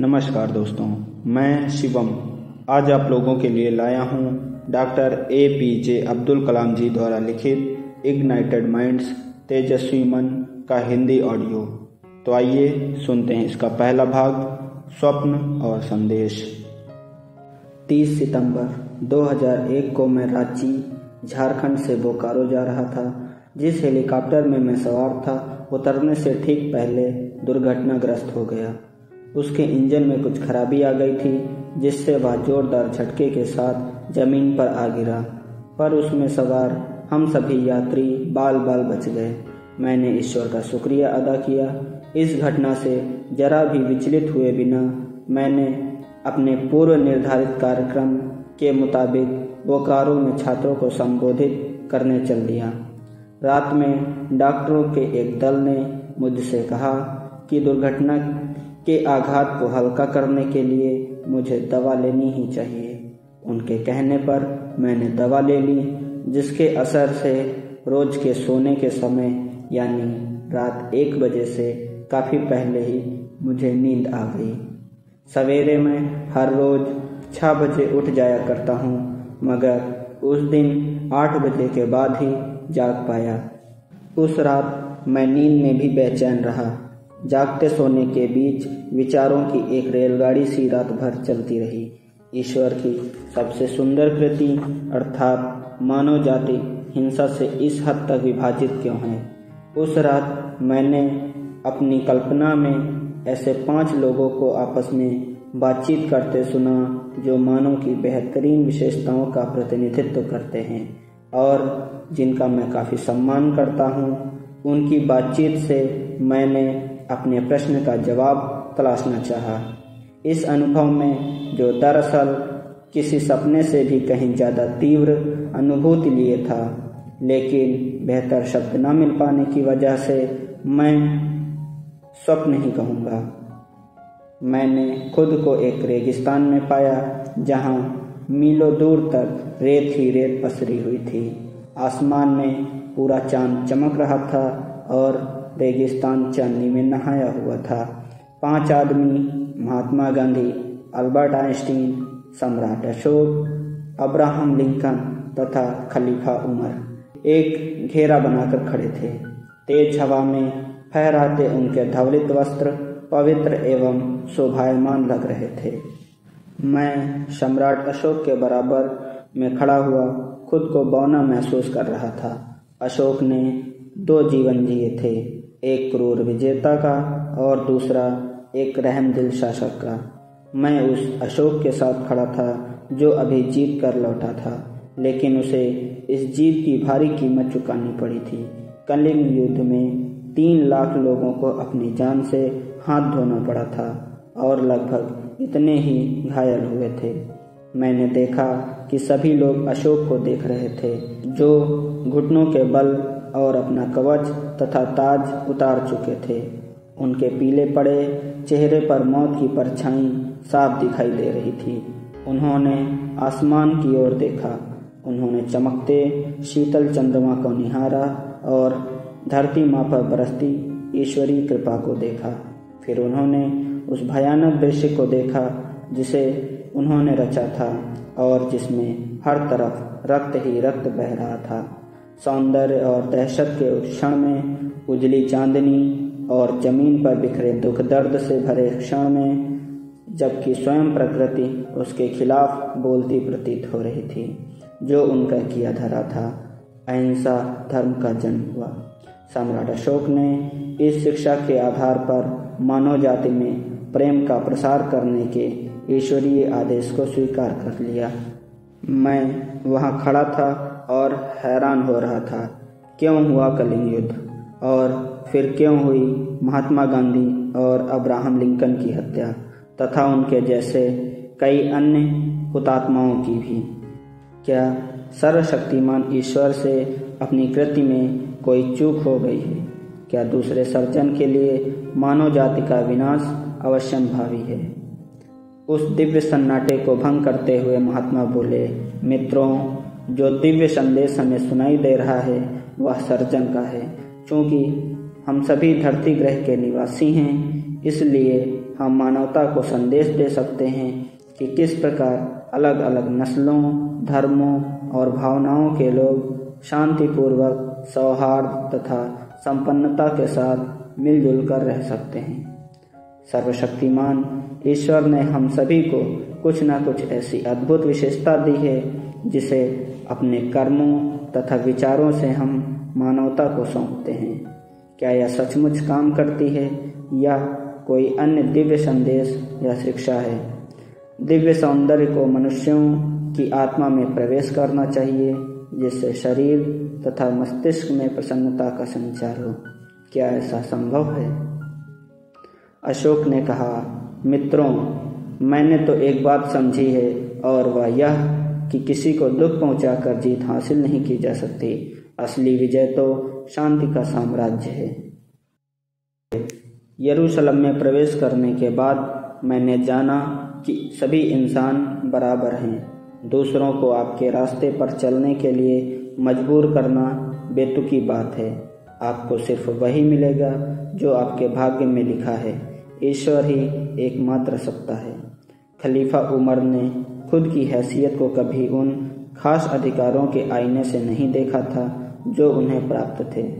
नमस्कार दोस्तों, मैं शिवम। आज आप लोगों के लिए लाया हूँ doctor A P J Abdul Kalam ji द्वारा लिखित इग्नाइटेड माइंड्स तेजस्वी मन का हिंदी ऑडियो। तो आइए सुनते हैं इसका पहला भाग, स्वप्न और संदेश। 30 सितंबर 2001 को मैं रांची, झारखंड से बोकारो जा रहा था। जिस हेलीकॉप्टर में मैं सवार था, उतरने से ठीक पहले दुर्घटनाग्रस्त हो गया। उसके इंजन में कुछ खराबी आ गई थी, जिससे वह जोरदार झटके के साथ ज़मीन पर आ गिरा। पर उसमें सवार हम सभी यात्री बाल बाल बच गए। मैंने ईश्वर का शुक्रिया अदा किया। इस घटना से जरा भी विचलित हुए बिना मैंने अपने पूर्व निर्धारित कार्यक्रम के मुताबिक बोकारो में छात्रों को संबोधित करने चल दिया। रात में डॉक्टरों के एक दल ने मुझसे कहा कि दुर्घटना के आघात को हल्का करने के लिए मुझे दवा लेनी ही चाहिए। उनके कहने पर मैंने दवा ले ली, जिसके असर से रोज के सोने के समय, यानी रात एक बजे से काफ़ी पहले ही मुझे नींद आ गई। सवेरे में हर रोज छः बजे उठ जाया करता हूँ, मगर उस दिन आठ बजे के बाद ही जाग पाया। उस रात मैं नींद में भी बेचैन रहा। जागते सोने के बीच विचारों की एक रेलगाड़ी सी रात भर चलती रही। ईश्वर की सबसे सुंदर कृति अर्थात मानव जाति हिंसा से इस हद तक विभाजित क्यों है? उस रात मैंने अपनी कल्पना में ऐसे पाँच लोगों को आपस में बातचीत करते सुना जो मानव की बेहतरीन विशेषताओं का प्रतिनिधित्व करते हैं और जिनका मैं काफ़ी सम्मान करता हूँ। उनकी बातचीत से मैंने अपने प्रश्न का जवाब तलाशना चाहा। इस अनुभव में, जो दरअसल किसी सपने से भी कहीं ज़्यादा तीव्र अनुभूति लिए था, लेकिन बेहतर शब्द न मिल पाने की वजह से मैं स्वप्न ही कहूँगा। मैंने खुद को एक रेगिस्तान में पाया, जहाँ मीलों दूर तक रेत ही रेत पसरी हुई थी। आसमान में पूरा चाँद चमक रहा था और रेगिस्तान चांदनी में नहाया हुआ था। पाँच आदमी, महात्मा गांधी, अल्बर्ट आइंस्टीन, सम्राट अशोक, अब्राहम लिंकन तथा खलीफा उमर एक घेरा बनाकर खड़े थे। तेज हवा में फहराते उनके धवलित वस्त्र पवित्र एवं शोभायमान लग रहे थे। मैं सम्राट अशोक के बराबर में खड़ा हुआ खुद को बौना महसूस कर रहा था। अशोक ने दो जीवन जिए थे। एक क्रूर विजेता का और दूसरा एक रहम दिल शासक का। मैं उस अशोक के साथ खड़ा था, जो अभी जीत कर लौटा था, लेकिन उसे इस जीत की भारी कीमत चुकानी पड़ी थी। कलिंग युद्ध में तीन लाख लोगों को अपनी जान से हाथ धोना पड़ा था और लगभग इतने ही घायल हुए थे। मैंने देखा कि सभी लोग अशोक को देख रहे थे, जो घुटनों के बल और अपना कवच तथा ताज उतार चुके थे। उनके पीले पड़े चेहरे पर मौत की परछाई साफ़ दिखाई दे रही थी। उन्होंने आसमान की ओर देखा। उन्होंने चमकते शीतल चंद्रमा को निहारा और धरती माँ पर बरसती ईश्वरीय कृपा को देखा। फिर उन्होंने उस भयानक दृश्य को देखा, जिसे उन्होंने रचा था और जिसमें हर तरफ़ रक्त ही रक्त बह रहा था। सौंदर्य और दहशत के क्षण में उजली चांदनी और ज़मीन पर बिखरे दुख दर्द से भरे क्षण में, जबकि स्वयं प्रकृति उसके खिलाफ बोलती प्रतीत हो रही थी, जो उनका किया धरा था। अहिंसा धर्म का जन्म हुआ। सम्राट अशोक ने इस शिक्षा के आधार पर मानव जाति में प्रेम का प्रसार करने के ईश्वरीय आदेश को स्वीकार कर लिया। मैं वहाँ खड़ा था और हैरान हो रहा था, क्यों हुआ कलिंग युद्ध? और फिर क्यों हुई महात्मा गांधी और अब्राहम लिंकन की हत्या, तथा उनके जैसे कई अन्य हुतात्माओं की भी? क्या सर्वशक्तिमान ईश्वर से अपनी कृति में कोई चूक हो गई है? क्या दूसरे सर्जन के लिए मानव जाति का विनाश अवश्यम भावी है? उस दिव्य सन्नाटे को भंग करते हुए महात्मा बोले, मित्रों जो दिव्य संदेश हमें सुनाई दे रहा है, वह सर्जन का है। क्योंकि हम सभी धरती ग्रह के निवासी हैं, इसलिए हम मानवता को संदेश दे सकते हैं कि किस प्रकार अलग अलग नस्लों, धर्मों और भावनाओं के लोग शांतिपूर्वक, सौहार्द तथा संपन्नता के साथ मिलजुल कर रह सकते हैं। सर्वशक्तिमान ईश्वर ने हम सभी को कुछ न कुछ ऐसी अद्भुत विशेषता दी है जिसे अपने कर्मों तथा विचारों से हम मानवता को सौंपते हैं। क्या यह सचमुच काम करती है? या कोई अन्य दिव्य संदेश या शिक्षा है? दिव्य सौंदर्य को मनुष्यों की आत्मा में प्रवेश करना चाहिए, जिससे शरीर तथा मस्तिष्क में प्रसन्नता का संचार हो। क्या ऐसा संभव है? अशोक ने कहा, मित्रों, मैंने तो एक बात समझी है और वह यह कि किसी को दुख पहुंचाकर जीत हासिल नहीं की जा सकती। असली विजय तो शांति का साम्राज्य है। यरूशलम में प्रवेश करने के बाद मैंने जाना कि सभी इंसान बराबर हैं। दूसरों को आपके रास्ते पर चलने के लिए मजबूर करना बेतुकी बात है। आपको सिर्फ़ वही मिलेगा जो आपके भाग्य में लिखा है। ईश्वर ही एकमात्र सत्ता है। खलीफा उमर ने खुद की हैसियत को कभी उन खास अधिकारों के आईने से नहीं देखा था जो उन्हें प्राप्त थे।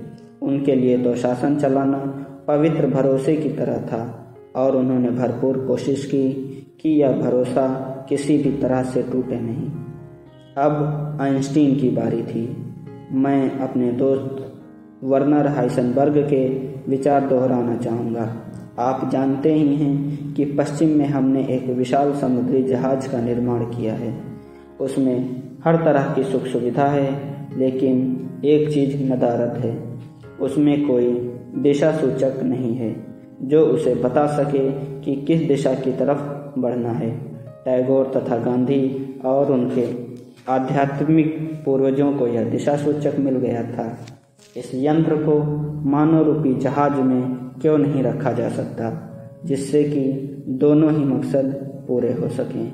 उनके लिए तो शासन चलाना पवित्र भरोसे की तरह था और उन्होंने भरपूर कोशिश की कि यह भरोसा किसी भी तरह से टूटे नहीं। अब आइंस्टीन की बारी थी। मैं अपने दोस्त वर्नर हाइसनबर्ग के विचार दोहराना चाहूँगा। आप जानते ही हैं कि पश्चिम में हमने एक विशाल समुद्री जहाज़ का निर्माण किया है। उसमें हर तरह की सुख सुविधा है, लेकिन एक चीज़ नदारत है। उसमें कोई दिशा सूचक नहीं है, जो उसे बता सके कि किस दिशा की तरफ़ बढ़ना है। टैगोर तथा गांधी और उनके आध्यात्मिक पूर्वजों को यह दिशा सूचक मिल गया था। इस यंत्र को मानव रूपी जहाज़ में क्यों नहीं रखा जा सकता जिससे कि दोनों ही मकसद पूरे हो सकें?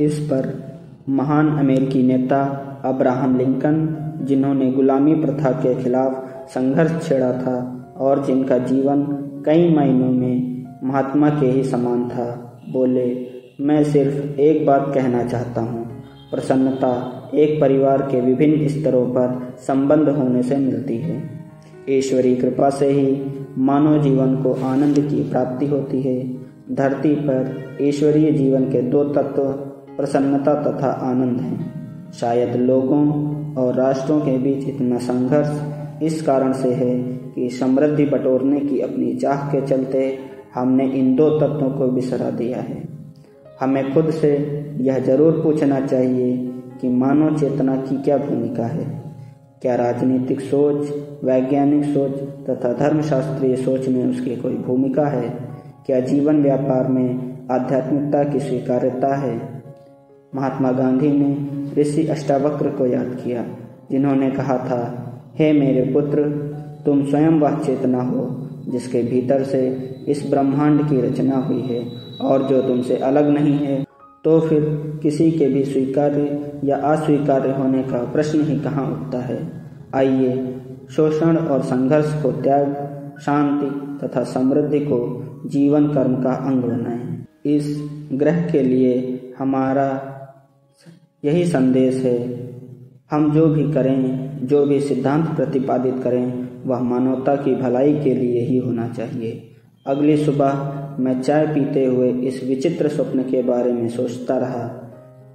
इस पर महान अमेरिकी नेता अब्राहम लिंकन, जिन्होंने गुलामी प्रथा के खिलाफ संघर्ष छेड़ा था और जिनका जीवन कई महीनों में महात्मा के ही समान था, बोले, मैं सिर्फ़ एक बात कहना चाहता हूँ। प्रसन्नता एक परिवार के विभिन्न स्तरों पर संबंध होने से मिलती है। ईश्वरीय कृपा से ही मानव जीवन को आनंद की प्राप्ति होती है। धरती पर ईश्वरीय जीवन के दो तत्व प्रसन्नता तथा आनंद हैं। शायद लोगों और राष्ट्रों के बीच इतना संघर्ष इस कारण से है कि समृद्धि बटोरने की अपनी चाह के चलते हमने इन दो तत्वों को बिसरा दिया है। हमें खुद से यह ज़रूर पूछना चाहिए कि मानव चेतना की क्या भूमिका है। क्या राजनीतिक सोच, वैज्ञानिक सोच तथा धर्मशास्त्रीय सोच में उसकी कोई भूमिका है? क्या जीवन व्यापार में आध्यात्मिकता की स्वीकार्यता है? महात्मा गांधी ने ऋषि अष्टावक्र को याद किया, जिन्होंने कहा था, हे मेरे पुत्र, तुम स्वयं वह चेतना हो, जिसके भीतर से इस ब्रह्मांड की रचना हुई है, और जो तुमसे अलग नहीं है तो फिर किसी के भी स्वीकार्य या अस्वीकार्य होने का प्रश्न ही कहाँ उठता है? आइए शोषण और संघर्ष को त्याग, शांति तथा समृद्धि को जीवन कर्म का अंग बनाएँ। इस ग्रह के लिए हमारा यही संदेश है, हम जो भी करें, जो भी सिद्धांत प्रतिपादित करें, वह मानवता की भलाई के लिए ही होना चाहिए। अगली सुबह मैं चाय पीते हुए इस विचित्र स्वप्न के बारे में सोचता रहा।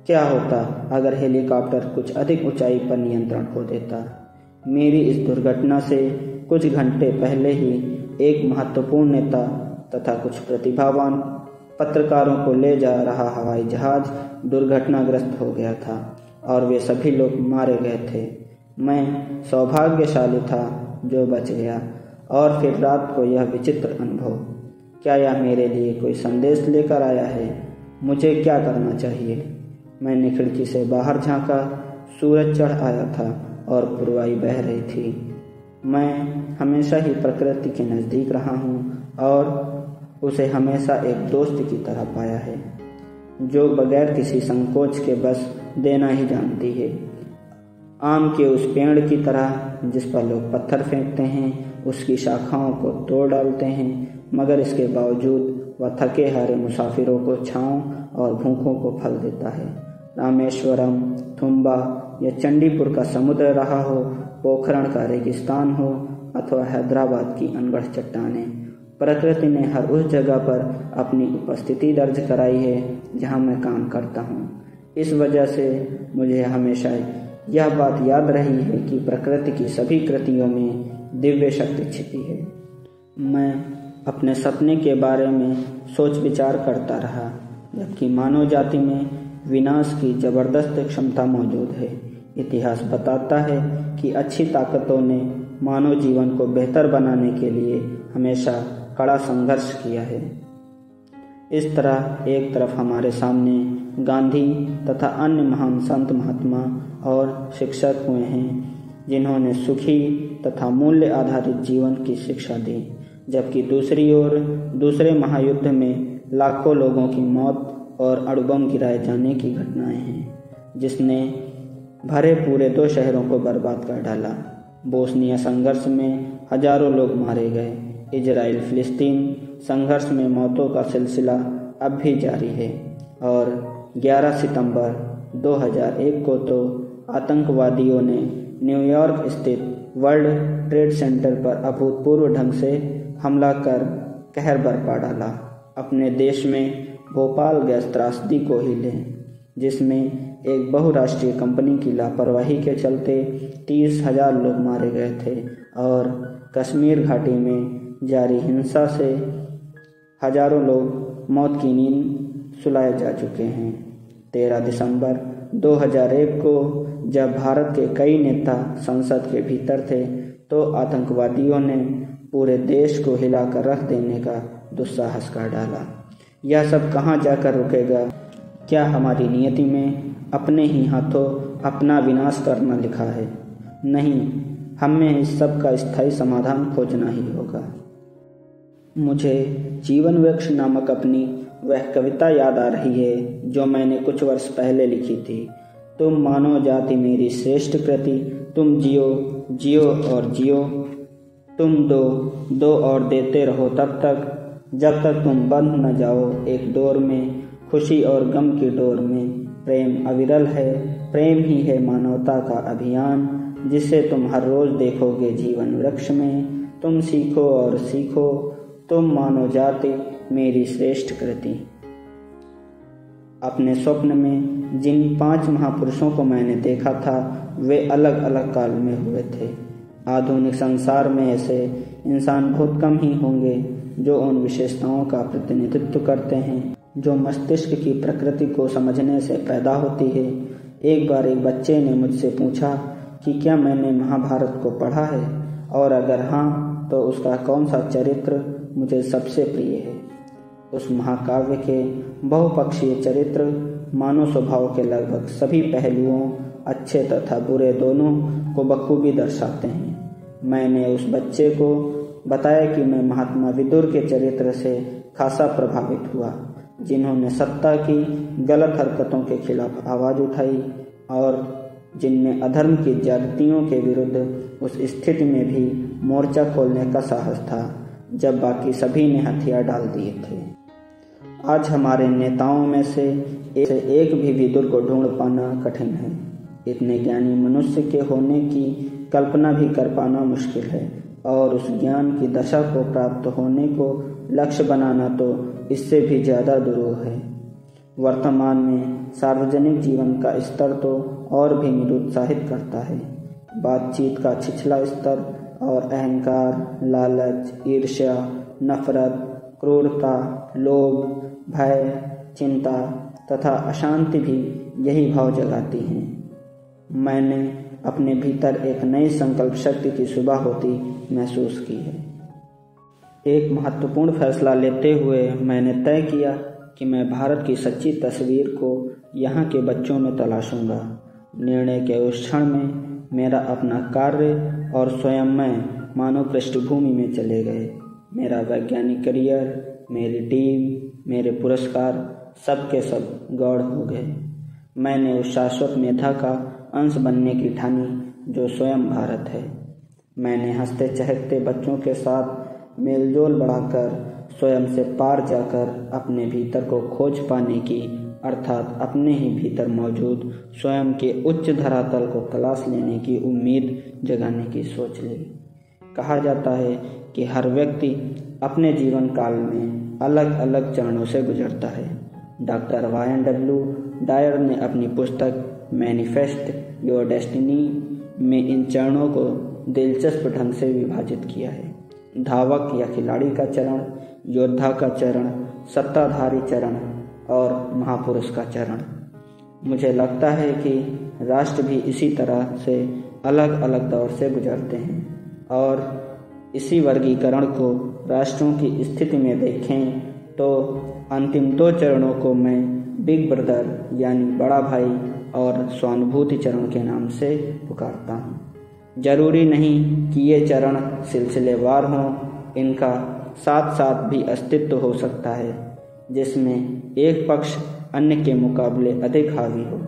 क्या होता अगर हेलीकॉप्टर कुछ अधिक ऊंचाई पर नियंत्रण खो देता? मेरी इस दुर्घटना से कुछ घंटे पहले ही एक महत्वपूर्ण नेता तथा कुछ प्रतिभावान पत्रकारों को ले जा रहा हवाई जहाज़ दुर्घटनाग्रस्त हो गया था और वे सभी लोग मारे गए थे। मैं सौभाग्यशाली था जो बच गया। और फिर रात को यह विचित्र अनुभव, क्या यह मेरे लिए कोई संदेश लेकर आया है? मुझे क्या करना चाहिए? मैंने खिड़की से बाहर झांका, सूरज चढ़ आया था और पुरवाई बह रही थी। मैं हमेशा ही प्रकृति के नज़दीक रहा हूँ और उसे हमेशा एक दोस्त की तरह पाया है, जो बगैर किसी संकोच के बस देना ही जानती है। आम के उस पेड़ की तरह, जिस पर लोग पत्थर फेंकते हैं उसकी शाखाओं को तोड़ डालते हैं, मगर इसके बावजूद वह थके हारे मुसाफिरों को छाँव और भूखों को फल देता है। रामेश्वरम, थुम्बा या चंडीपुर का समुद्र रहा हो, पोखरण का रेगिस्तान हो, अथवा हैदराबाद की अनगढ़ चट्टाने। प्रकृति ने हर उस जगह पर अपनी उपस्थिति दर्ज कराई है जहाँ मैं काम करता हूँ। इस वजह से मुझे हमेशा यह बात याद रही है कि प्रकृति की सभी कृतियों में दिव्य शक्ति छिपी है। मैं अपने सपने के बारे में सोच विचार करता रहा, जबकि मानव जाति में विनाश की ज़बरदस्त क्षमता मौजूद है। इतिहास बताता है कि अच्छी ताकतों ने मानव जीवन को बेहतर बनाने के लिए हमेशा कड़ा संघर्ष किया है। इस तरह एक तरफ़ हमारे सामने गांधी तथा अन्य महान संत महात्मा और शिक्षक हुए हैं, जिन्होंने सुखी तथा मूल्य आधारित जीवन की शिक्षा दी, जबकि दूसरी ओर, दूसरे महायुद्ध में लाखों लोगों की मौत और अड़ुबम गिराए जाने की घटनाएँ हैं, जिसने भरे पूरे दो शहरों को बर्बाद कर डाला। बोस्निया संघर्ष में हज़ारों लोग मारे गए। इजराइल, फिलिस्तीन संघर्ष में मौतों का सिलसिला अब भी जारी है और 11 सितंबर 2001 को तो आतंकवादियों ने न्यूयॉर्क स्थित वर्ल्ड ट्रेड सेंटर पर अभूतपूर्व ढंग से हमला कर कहर बरपा डाला। अपने देश में भोपाल गैस त्रासदी को ही लें, जिसमें एक बहुराष्ट्रीय कंपनी की लापरवाही के चलते तीस हज़ार लोग मारे गए थे और कश्मीर घाटी में जारी हिंसा से हज़ारों लोग मौत की नींद सुलाए जा चुके हैं। तेरह दिसंबर 2001 को जब भारत के कई नेता संसद के भीतर थे तो आतंकवादियों ने पूरे देश को हिलाकर रख देने का दुस्साहस कर डाला। यह सब कहाँ जाकर रुकेगा? क्या हमारी नियति में अपने ही हाथों अपना विनाश करना लिखा है? नहीं, हमें इस सब का स्थायी समाधान खोजना ही होगा। मुझे जीवन वृक्ष नामक अपनी वह कविता याद आ रही है, जो मैंने कुछ वर्ष पहले लिखी थी। तुम मानव जाति मेरी श्रेष्ठ कृति तुम जियो जियो और जियो। तुम दो दो और देते रहो तब तक, जब तक तुम बंध न जाओ एक डोर में, खुशी और गम की डोर में। प्रेम अविरल है, प्रेम ही है मानवता का अभियान, जिसे तुम हर रोज देखोगे जीवन वृक्ष में। तुम सीखो और सीखो, तुम मानो जाति मेरी श्रेष्ठ कृति। अपने स्वप्न में जिन पाँच महापुरुषों को मैंने देखा था, वे अलग अलग काल में हुए थे। आधुनिक संसार में ऐसे इंसान बहुत कम ही होंगे जो उन विशेषताओं का प्रतिनिधित्व करते हैं, जो मस्तिष्क की प्रकृति को समझने से पैदा होती है। एक बार एक बच्चे ने मुझसे पूछा कि क्या मैंने महाभारत को पढ़ा है? और अगर हाँ तो उसका कौन सा चरित्र मुझे सबसे प्रिय है? उस महाकाव्य के बहुपक्षीय चरित्र मानव स्वभाव के लगभग सभी पहलुओं, अच्छे तथा बुरे दोनों को बखूबी दर्शाते हैं। मैंने उस बच्चे को बताया कि मैं महात्मा विदुर के चरित्र से खासा प्रभावित हुआ, जिन्होंने सत्ता की गलत हरकतों के खिलाफ आवाज़ उठाई और जिनमें अधर्म की ज्यादतियों के विरुद्ध उस स्थिति में भी मोर्चा खोलने का साहस था, जब बाकी सभी ने हथियार डाल दिए थे। आज हमारे नेताओं में से एक भी विदुर को ढूंढ पाना कठिन है। इतने ज्ञानी मनुष्य के होने की कल्पना भी कर पाना मुश्किल है और उस ज्ञान की दशा को प्राप्त होने को लक्ष्य बनाना तो इससे भी ज़्यादा दुरूह है। वर्तमान में सार्वजनिक जीवन का स्तर तो और भी निरुत्साहित करता है। बातचीत का छिछला स्तर और अहंकार, लालच, ईर्ष्या, नफरत, क्रूरता, लोभ, भय, चिंता तथा अशांति भी यही भाव जगाती हैं। मैंने अपने भीतर एक नई संकल्प शक्ति की सुबह होती महसूस की है। एक महत्वपूर्ण फैसला लेते हुए मैंने तय किया कि मैं भारत की सच्ची तस्वीर को यहाँ के बच्चों में तलाशूँगा। निर्णय के उस क्षण में मेरा अपना कार्य और स्वयं मैं मानव पृष्ठभूमि में चले गए। मेरा वैज्ञानिक करियर, मेरी टीम, मेरे पुरस्कार सब के सब गौड़ हो गए। मैंने उस शाश्वत मेधा का अंश बनने की ठानी जो स्वयं भारत है। मैंने हँसते चहकते बच्चों के साथ मेलजोल बढ़ाकर, स्वयं से पार जाकर अपने भीतर को खोज पाने की, अर्थात अपने ही भीतर मौजूद स्वयं के उच्च धरातल को तलाश लेने की उम्मीद जगाने की सोच ली। कहा जाता है कि हर व्यक्ति अपने जीवन काल में अलग अलग चरणों से गुजरता है। Doctor Y N W Dyer ने अपनी पुस्तक मैनिफेस्ट योर डेस्टिनी में इन चरणों को दिलचस्प ढंग से विभाजित किया है। धावक या खिलाड़ी का चरण, योद्धा का चरण, सत्ताधारी चरण और महापुरुष का चरण। मुझे लगता है कि राष्ट्र भी इसी तरह से अलग अलग दौर से गुजरते हैं और इसी वर्गीकरण को राष्ट्रों की स्थिति में देखें तो अंतिम दो चरणों को मैं बिग ब्रदर यानी बड़ा भाई और स्वानुभूति चरण के नाम से पुकारता हूँ। ज़रूरी नहीं कि ये चरण सिलसिलेवार हों, इनका साथ साथ भी अस्तित्व हो सकता है, जिसमें एक पक्ष अन्य के मुकाबले अधिक हावी हो।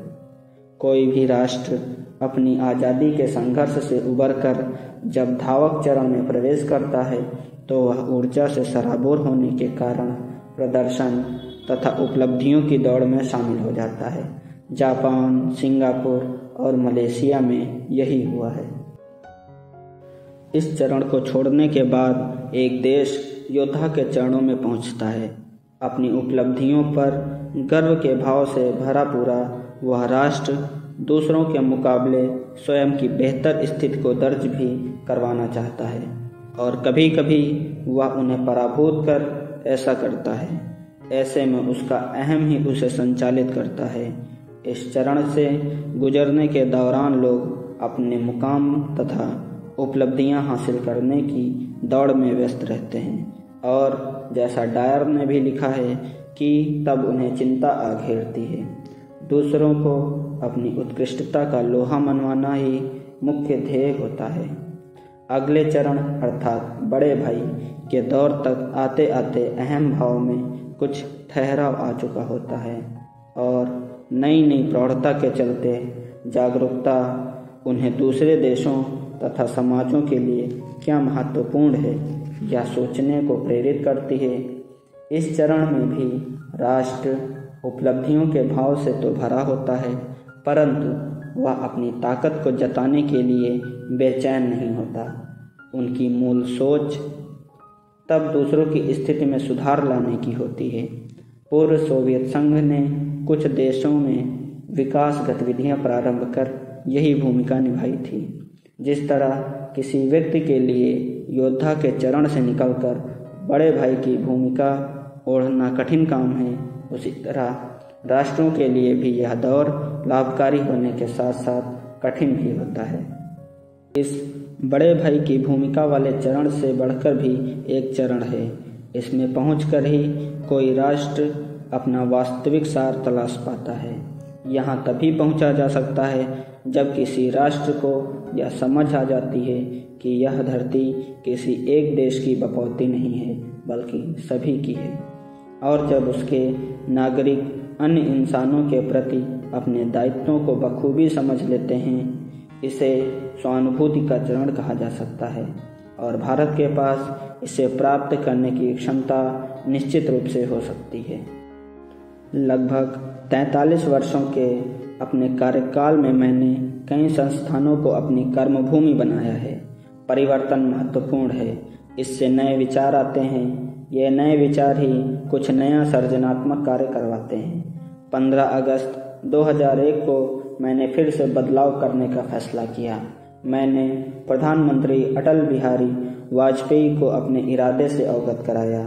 कोई भी राष्ट्र अपनी आज़ादी के संघर्ष से उबरकर जब धावक चरण में प्रवेश करता है तो वह ऊर्जा से सराबोर होने के कारण प्रदर्शन तथा उपलब्धियों की दौड़ में शामिल हो जाता है। जापान, सिंगापुर और मलेशिया में यही हुआ है। इस चरण को छोड़ने के बाद एक देश योद्धा के चरणों में पहुँचता है। अपनी उपलब्धियों पर गर्व के भाव से भरा पूरा वह राष्ट्र दूसरों के मुकाबले स्वयं की बेहतर स्थिति को दर्ज भी करवाना चाहता है। और कभी कभी वह उन्हें पराभूत कर ऐसा करता है। ऐसे में उसका अहम ही उसे संचालित करता है। इस चरण से गुजरने के दौरान लोग अपने मुकाम तथा उपलब्धियाँ हासिल करने की दौड़ में व्यस्त रहते हैं। और जैसा डायर ने भी लिखा है कि तब उन्हें चिंता आ घेरती है। दूसरों को अपनी उत्कृष्टता का लोहा मनवाना ही मुख्य ध्येय होता है। अगले चरण अर्थात बड़े भाई के दौर तक आते आते अहम भाव में कुछ ठहराव आ चुका होता है और नई नई प्रौढ़ता के चलते जागरूकता उन्हें दूसरे देशों तथा समाजों के लिए क्या महत्वपूर्ण है या सोचने को प्रेरित करती है? इस चरण में भी राष्ट्र उपलब्धियों के भाव से तो भरा होता है, परंतु वह अपनी ताकत को जताने के लिए बेचैन नहीं होता। उनकी मूल सोच तब दूसरों की स्थिति में सुधार लाने की होती है। पूर्व सोवियत संघ ने कुछ देशों में विकास गतिविधियाँ प्रारंभ कर यही भूमिका निभाई थी। जिस तरह किसी व्यक्ति के लिए योद्धा के चरण से निकलकर बड़े भाई की भूमिका ओढ़ना कठिन काम है, उसी तरह राष्ट्रों के लिए भी यह दौर लाभकारी होने के साथ साथ कठिन भी होता है। इस बड़े भाई की भूमिका वाले चरण से बढ़कर भी एक चरण है। इसमें पहुंचकर ही कोई राष्ट्र अपना वास्तविक सार तलाश पाता है। यहाँ तभी पहुँचा जा सकता है जब किसी राष्ट्र को यह समझ आ जाती है कि यह धरती किसी एक देश की बपौती नहीं है, बल्कि सभी की है। और जब उसके नागरिक अन्य इंसानों के प्रति अपने दायित्वों को बखूबी समझ लेते हैं, इसे स्वानुभूति का चरण कहा जा सकता है और भारत के पास इसे प्राप्त करने की क्षमता निश्चित रूप से हो सकती है। लगभग 43 वर्षों के अपने कार्यकाल में मैंने कई संस्थानों को अपनी कर्मभूमि बनाया है। परिवर्तन महत्वपूर्ण है। इससे नए विचार आते हैं। ये नए विचार ही कुछ नया सर्जनात्मक कार्य करवाते हैं। 15 अगस्त 2001 को मैंने फिर से बदलाव करने का फैसला किया। मैंने प्रधानमंत्री अटल बिहारी वाजपेयी को अपने इरादे से अवगत कराया।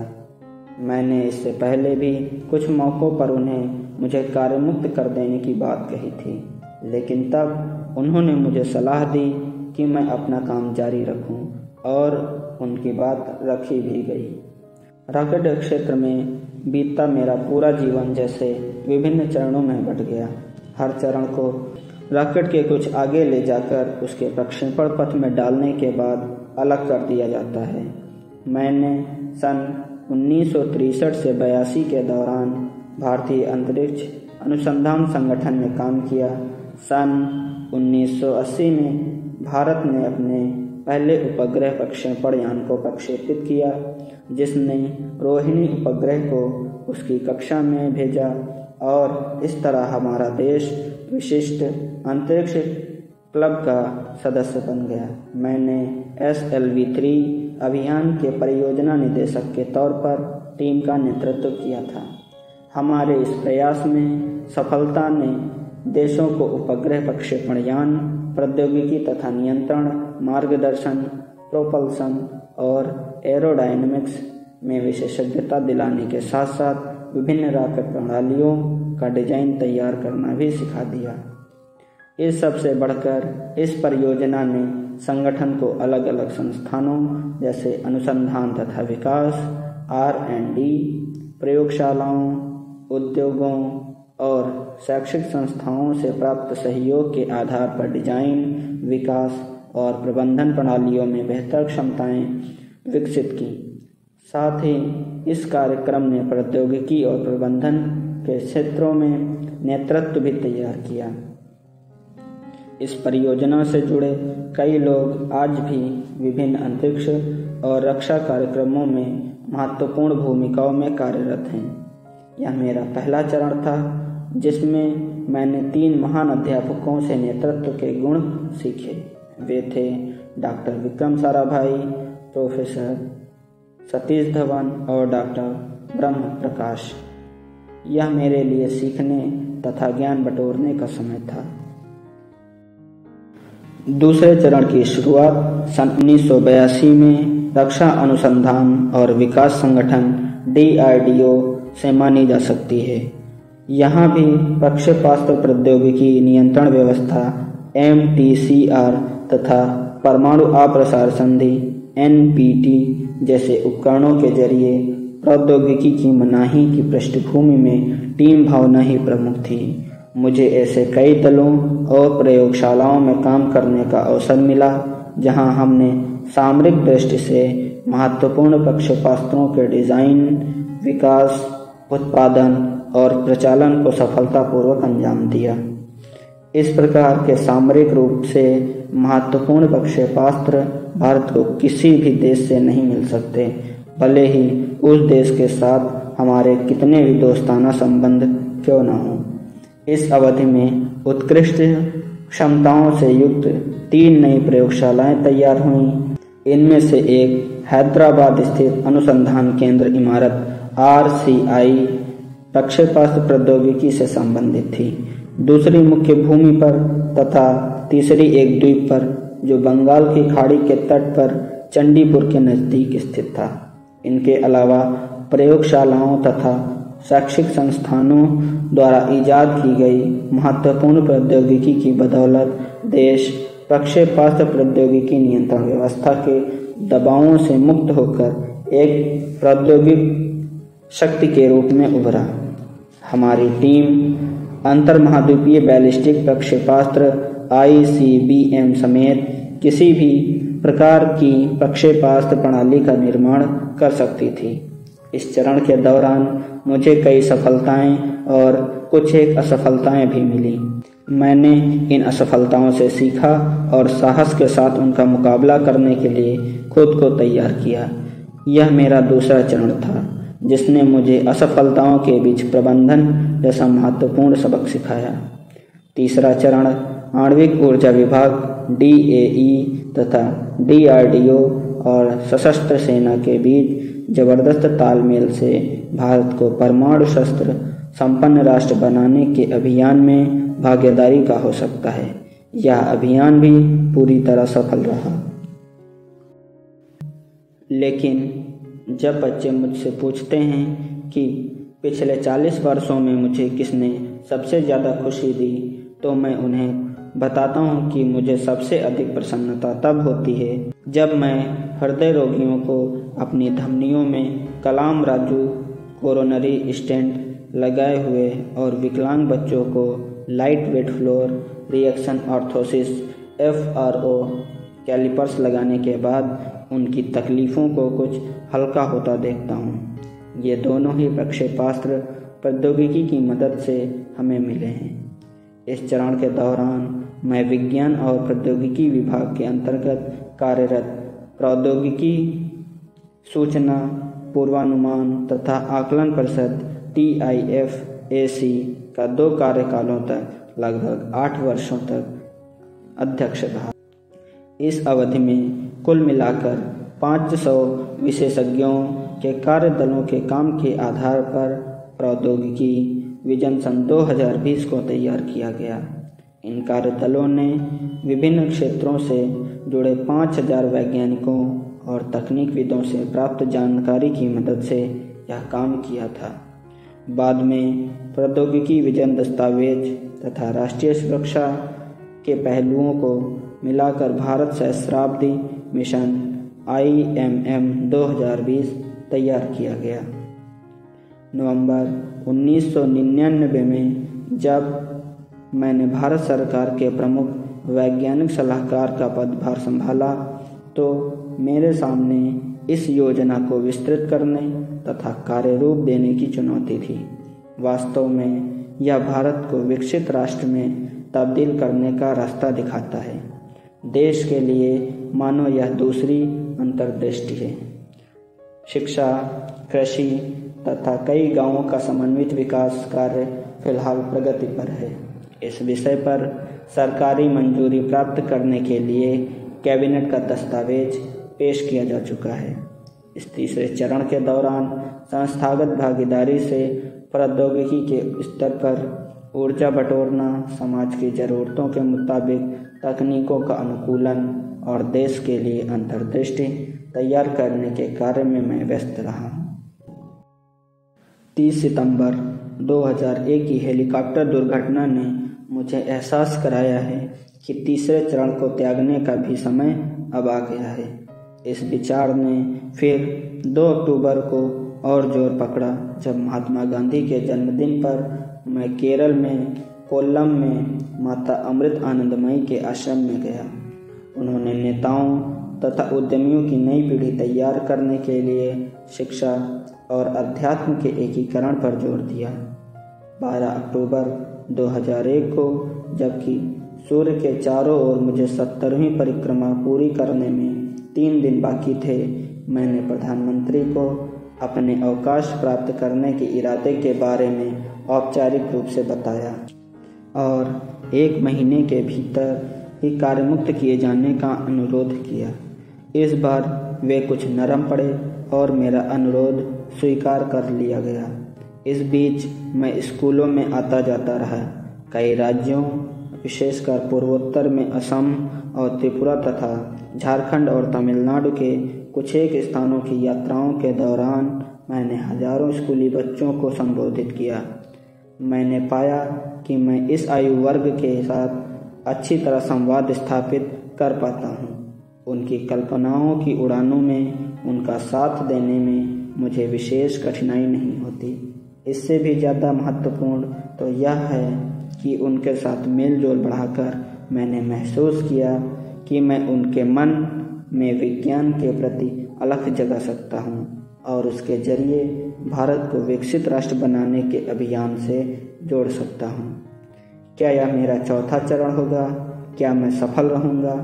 मैंने इससे पहले भी कुछ मौक़ों पर उन्हें मुझे कार्यमुक्त कर देने की बात कही थी, लेकिन तब उन्होंने मुझे सलाह दी कि मैं अपना काम जारी रखूँ और उनकी बात रखी भी गई। रॉकेट क्षेत्र में बीतता मेरा पूरा जीवन जैसे विभिन्न चरणों में बट गया। हर चरण को रॉकेट के कुछ आगे ले जाकर उसके प्रक्षेपण पथ में डालने के बाद अलग कर दिया जाता है। मैंने सन उन्नीस से बयासी के दौरान भारतीय अंतरिक्ष अनुसंधान संगठन में काम किया। सन 1980 में भारत ने अपने पहले उपग्रह प्रक्षेपण यान को प्रक्षेपित किया, जिसने रोहिणी उपग्रह को उसकी कक्षा में भेजा। और इस तरह हमारा देश विशिष्ट अंतरिक्ष क्लब का सदस्य बन गया। मैंने एस एल वी थ्री अभियान के परियोजना निदेशक के तौर पर टीम का नेतृत्व किया था। हमारे इस प्रयास में सफलता ने देशों को उपग्रह प्रक्षेपण यान प्रौद्योगिकी तथा नियंत्रण, मार्गदर्शन, प्रोपल्सन और एरोडायनेमिक्स में विशेषज्ञता दिलाने के साथ साथ विभिन्न रॉकेट प्रणालियों का डिज़ाइन तैयार करना भी सिखा दिया। इस सबसे बढ़कर इस परियोजना ने संगठन को अलग अलग संस्थानों जैसे अनुसंधान तथा विकास, आर एंड डी, प्रयोगशालाओं, उद्योगों और शैक्षिक संस्थाओं से प्राप्त सहयोग के आधार पर डिज़ाइन, विकास और प्रबंधन प्रणालियों में बेहतर क्षमताएँ विकसित की। साथ ही इस कार्यक्रम ने प्रौद्योगिकी और प्रबंधन के क्षेत्रों में नेतृत्व भी तैयार किया। इस परियोजना से जुड़े कई लोग आज भी विभिन्न अंतरिक्ष और रक्षा कार्यक्रमों में महत्वपूर्ण भूमिकाओं में कार्यरत हैं। यह मेरा पहला चरण था, जिसमें मैंने तीन महान अध्यापकों से नेतृत्व के गुण सीखे। वे थे डॉक्टर विक्रम साराभाई, प्रोफेसर सतीश धवन और डॉक्टर ब्रह्म प्रकाश यह मेरे लिए सीखने तथा ज्ञान बटोरने का समय था। दूसरे चरण की शुरुआत सन उन्नीस सौ बयासी में रक्षा अनुसंधान और विकास संगठन डीआरडीओ से मानी जा सकती है। यहाँ भी प्रक्षेपास्त्र प्रौद्योगिकी नियंत्रण व्यवस्था एमटीसीआर तथा परमाणु अप्रसार संधि एनपीटी जैसे उपकरणों के ज़रिए प्रौद्योगिकी की मनाही की पृष्ठभूमि में टीम भावना ही प्रमुख थी। मुझे ऐसे कई दलों और प्रयोगशालाओं में काम करने का अवसर मिला, जहाँ हमने सामरिक दृष्टि से महत्वपूर्ण प्रक्षेपास्त्रों के डिज़ाइन, विकास, उत्पादन और प्रचालन को सफलतापूर्वक अंजाम दिया। इस प्रकार के सामरिक रूप से महत्वपूर्ण प्रक्षेपास्त्र भारत को किसी भी देश से नहीं मिल सकते। भले ही उस देश के साथ हमारे कितने भी दोस्ताना संबंध क्यों न हो। इस अवधि में उत्कृष्ट क्षमताओं से युक्त तीन नई प्रयोगशालाएँ तैयार हुई। इनमें से एक हैदराबाद स्थित अनुसंधान केंद्र इमारत आर सी आई प्रक्षेपास्त्र प्रौद्योगिकी से संबंधित थी। दूसरी मुख्य भूमि पर तथा तीसरी एक द्वीप पर जो बंगाल की खाड़ी के तट पर चंडीपुर के नज़दीक स्थित था। इनके अलावा प्रयोगशालाओं तथा शैक्षिक संस्थानों द्वारा ईजाद की गई महत्वपूर्ण प्रौद्योगिकी की बदौलत देश प्रक्षेपास्त्र प्रौद्योगिकी नियंत्रण व्यवस्था के दबावों से मुक्त होकर एक प्रौद्योगिक शक्ति के रूप में उभरा। हमारी टीम अंतर महाद्वीपीय बैलिस्टिक प्रक्षेपास्त्र आईसीबीएम समेत किसी भी प्रकार की प्रक्षेपास्त्र प्रणाली का निर्माण कर सकती थी। इस चरण के दौरान मुझे कई सफलताएँ और कुछ एक असफलताएँ भी मिली। मैंने इन असफलताओं से सीखा और साहस के साथ उनका मुकाबला करने के लिए खुद को तैयार किया। यह मेरा दूसरा चरण था, जिसने मुझे असफलताओं के बीच प्रबंधन जैसा महत्वपूर्ण सबक सिखाया। तीसरा चरण, आणविक ऊर्जा विभाग डीएई तथा डीआरडीओ और सशस्त्र सेना के बीच ज़बरदस्त तालमेल से भारत को परमाणु शस्त्र संपन्न राष्ट्र बनाने के अभियान में भागीदारी का हो सकता है। यह अभियान भी पूरी तरह सफल रहा। लेकिन जब बच्चे मुझसे पूछते हैं कि पिछले चालीस वर्षों में मुझे किसने सबसे ज़्यादा खुशी दी तो मैं उन्हें बताता हूँ कि मुझे सबसे अधिक प्रसन्नता तब होती है जब मैं हृदय रोगियों को अपनी धमनियों में कलाम राजू, कोरोनरी स्टेंट लगाए हुए और विकलांग बच्चों को light weight floor, reaction orthosis F R O calipers लगाने के बाद उनकी तकलीफ़ों को कुछ हल्का होता देखता हूँ। ये दोनों ही प्रक्षेपास्त्र प्रौद्योगिकी की मदद से हमें मिले हैं। इस चरण के दौरान मैं विज्ञान और प्रौद्योगिकी विभाग के अंतर्गत कार्यरत। प्रौद्योगिकी सूचना पूर्वानुमान तथा आकलन परिषद टी आई एफ़ ए सी का दो कार्यकालों तक, लगभग आठ वर्षों तक अध्यक्ष रहा इस अवधि में कुल मिलाकर 500 विशेषज्ञों के कार्य दलों के काम के आधार पर प्रौद्योगिकी विजन सन 2020 को तैयार किया गया। इन कार्य दलों ने विभिन्न क्षेत्रों से जुड़े 5000 वैज्ञानिकों और तकनीकविदों से प्राप्त जानकारी की मदद से यह काम किया था। बाद में प्रौद्योगिकी विजन दस्तावेज़ तथा राष्ट्रीय सुरक्षा के पहलुओं को मिलाकर भारत सहस्राब्दी मिशन आई एम एम दो हज़ार बीस तैयार किया गया। नवंबर 1999 में जब मैंने भारत सरकार के प्रमुख वैज्ञानिक सलाहकार का पदभार संभाला तो मेरे सामने इस योजना को विस्तृत करने तथा कार्य रूप देने की चुनौती थी। वास्तव में यह भारत को विकसित राष्ट्र में तब्दील करने का रास्ता दिखाता है। देश के लिए मानो यह दूसरी अंतर्दृष्टि है। शिक्षा, कृषि तथा कई गाँवों का समन्वित विकास कार्य फ़िलहाल प्रगति पर है। इस विषय पर सरकारी मंजूरी प्राप्त करने के लिए कैबिनेट का दस्तावेज़ पेश किया जा चुका है। इस तीसरे चरण के दौरान संस्थागत भागीदारी से प्रौद्योगिकी के स्तर पर ऊर्जा बटोरना, समाज की ज़रूरतों के मुताबिक तकनीकों का अनुकूलन और देश के लिए अंतर्दृष्टि तैयार करने के कार्य में मैं व्यस्त रहा। तीस सितंबर 2001 की हेलीकॉप्टर दुर्घटना ने मुझे एहसास कराया है कि तीसरे चरण को त्यागने का भी समय अब आ गया है। इस विचार ने फिर 2 अक्टूबर को और ज़ोर पकड़ा जब महात्मा गांधी के जन्मदिन पर मैं केरल में कोल्लम में माता अमृत आनंदमयी के आश्रम में गया। उन्होंने नेताओं तथा उद्यमियों की नई पीढ़ी तैयार करने के लिए शिक्षा और अध्यात्म के एकीकरण पर ज़ोर दिया। 12 अक्टूबर 2001 को, जबकि सूर्य के चारों ओर मुझे सत्तरवीं परिक्रमा पूरी करने में तीन दिन बाकी थे। मैंने प्रधानमंत्री को अपने अवकाश प्राप्त करने के इरादे के बारे में औपचारिक रूप से बताया और एक महीने के भीतर ही कार्यमुक्त किए जाने का अनुरोध किया। इस बार वे कुछ नरम पड़े और मेरा अनुरोध स्वीकार कर लिया गया। इस बीच मैं स्कूलों में आता जाता रहा। कई राज्यों, विशेषकर पूर्वोत्तर में असम और त्रिपुरा तथा झारखंड और तमिलनाडु के कुछ एक स्थानों की यात्राओं के दौरान मैंने हज़ारों स्कूली बच्चों को संबोधित किया। मैंने पाया कि मैं इस आयु वर्ग के साथ अच्छी तरह संवाद स्थापित कर पाता हूँ। उनकी कल्पनाओं की उड़ानों में उनका साथ देने में मुझे विशेष कठिनाई नहीं होती। इससे भी ज़्यादा महत्वपूर्ण तो यह है कि उनके साथ मेल जोल बढ़ाकर मैंने महसूस किया कि मैं उनके मन में विज्ञान के प्रति अलग जगा सकता हूँ और उसके ज़रिए भारत को विकसित राष्ट्र बनाने के अभियान से जोड़ सकता हूँ। क्या यह मेरा चौथा चरण होगा? क्या मैं सफल रहूँगा?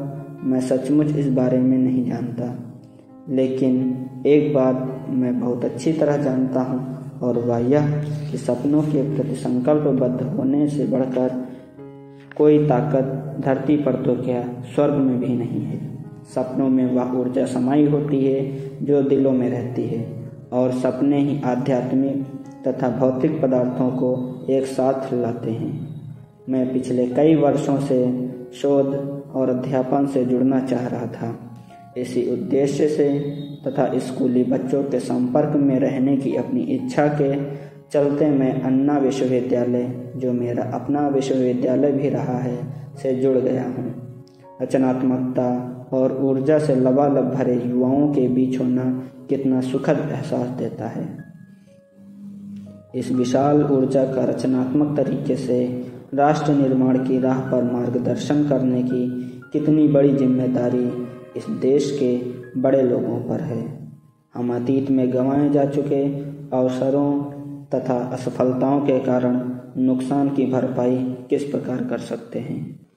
मैं सचमुच इस बारे में नहीं जानता। लेकिन एक बात मैं बहुत अच्छी तरह जानता हूँ और वह यह कि सपनों के प्रति संकल्पबद्ध होने से बढ़कर कोई ताकत धरती पर तो क्या स्वर्ग में भी नहीं है। सपनों में वह ऊर्जा समाई होती है जो दिलों में रहती है और सपने ही आध्यात्मिक तथा भौतिक पदार्थों को एक साथ लाते हैं। मैं पिछले कई वर्षों से शोध और अध्यापन से जुड़ना चाह रहा था। इसी उद्देश्य से तथा स्कूली बच्चों के संपर्क में रहने की अपनी इच्छा के चलते मैं अन्ना विश्वविद्यालय, जो मेरा अपना विश्वविद्यालय भी रहा है, से जुड़ गया हूँ। रचनात्मकता और ऊर्जा से लबालब भरे युवाओं के बीच होना कितना सुखद एहसास देता है। इस विशाल ऊर्जा का रचनात्मक तरीके से राष्ट्र निर्माण की राह पर मार्गदर्शन करने की कितनी बड़ी ज़िम्मेदारी इस देश के बड़े लोगों पर है। हम अतीत में गंवाए जा चुके अवसरों तथा असफलताओं के कारण नुकसान की भरपाई किस प्रकार कर सकते हैं?